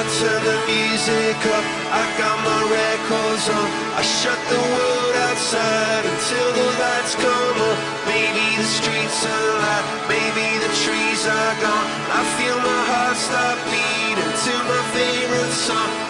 I turn the music up, I got my records on. I shut the world outside until the lights come on. Maybe the streets are light, maybe the trees are gone. I feel my heart stop beating to my favorite song.